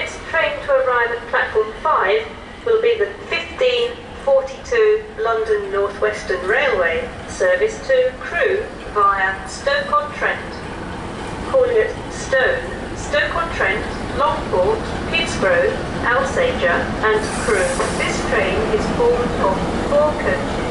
next train to arrive at platform 5 will be the 1542 London North Western Railway service to Crewe via Stoke-on-Trent. Calling at Stone, Stoke-on-Trent, Longport, Peterborough, Alsager and Crewe. This train is formed of four coaches